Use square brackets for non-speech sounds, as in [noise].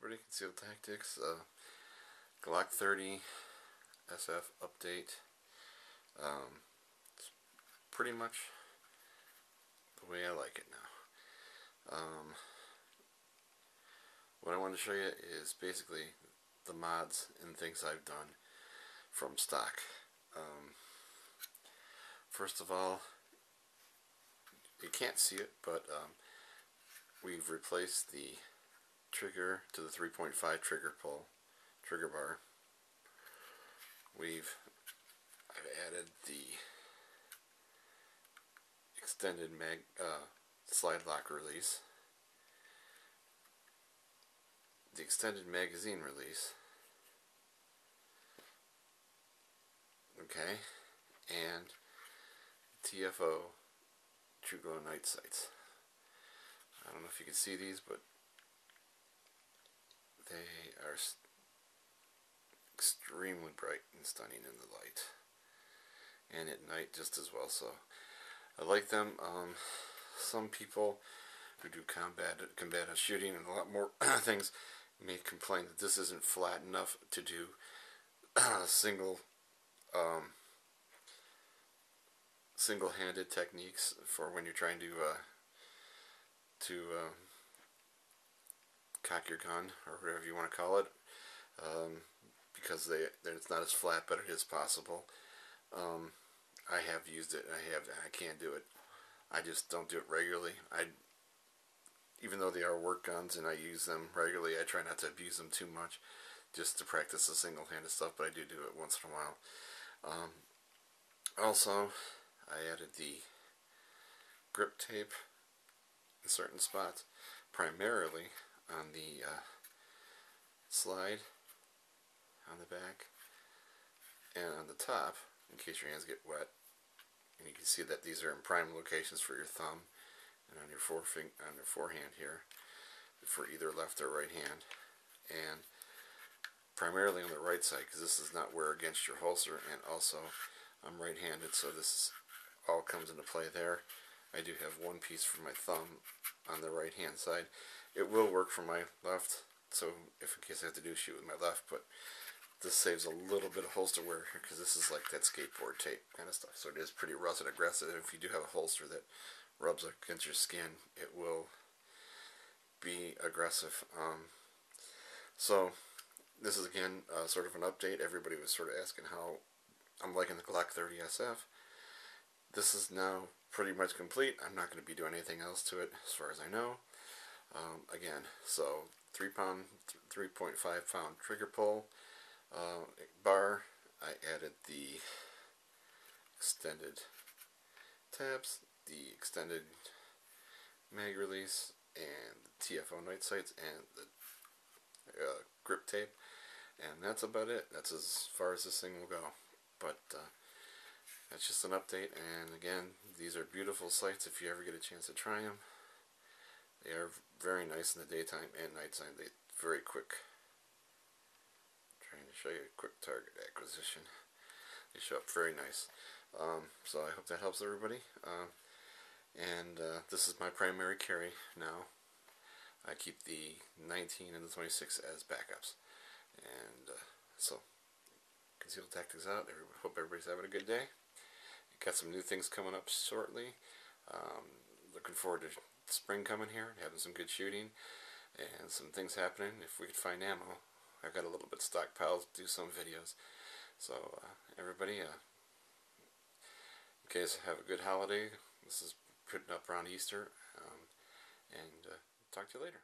everybody, Concealed Tactics, uh, Glock 30 SF update. Um, it's pretty much the way I like it now. Um, what I want to show you is basically the mods and things I've done from stock. Um, first of all, you can't see it, but um, we've replaced the trigger to the 3.5 trigger pull, trigger bar. We've I've added the extended mag uh, slide lock release, the extended magazine release, okay, and TFO Truglo night sights. I don't know if you can see these, but they are extremely bright and stunning in the light. And at night just as well, so I like them. Um, some people who do combat combative shooting and a lot more [clears throat] things may complain that this isn't flat enough to do [clears throat] single um, single-handed techniques for when you're trying to uh, to uh, cock your gun or whatever you want to call it um, because they it's not as flat but it is possible. Um, I have used it I have I can't do it. I just don't do it regularly. I even though they are work guns and I use them regularly I try not to abuse them too much just to practice the single-handed stuff but I do do it once in a while. Um, also I added the grip tape in certain spots primarily on the uh, slide on the back and on the top in case your hands get wet. And you can see that these are in prime locations for your thumb and on your forefinger on your forehand here for either left or right hand. And primarily on the right side because this does not wear against your holster and also I'm right-handed so this all comes into play there. I do have one piece for my thumb on the right hand side it will work for my left, so if in case I have to do shoot with my left, but this saves a little bit of holster wear because this is like that skateboard tape kind of stuff. So it is pretty rough and aggressive. If you do have a holster that rubs against your skin, it will be aggressive. Um, so this is again uh, sort of an update. Everybody was sort of asking how I'm liking the Glock 30 SF. This is now pretty much complete. I'm not going to be doing anything else to it as far as I know. Um, again, so 3 pound, 3.5 pound trigger pull uh, bar. I added the extended tabs, the extended mag release, and the TFO night sights, and the uh, grip tape. And that's about it. That's as far as this thing will go. But uh, that's just an update. And again, these are beautiful sights if you ever get a chance to try them. They are very nice in the daytime and nighttime. They very quick. I'm trying to show you a quick target acquisition. They show up very nice. Um, so I hope that helps everybody. Uh, and uh, this is my primary carry now. I keep the 19 and the 26 as backups. And uh, so, Concealed Tactics out. Everybody, hope everybody's having a good day. Got some new things coming up shortly. Um, looking forward to spring coming here, having some good shooting, and some things happening. If we could find ammo, I've got a little bit stockpiled to do some videos. So uh, everybody, uh, in case have a good holiday. This is putting up around Easter, um, and uh, talk to you later.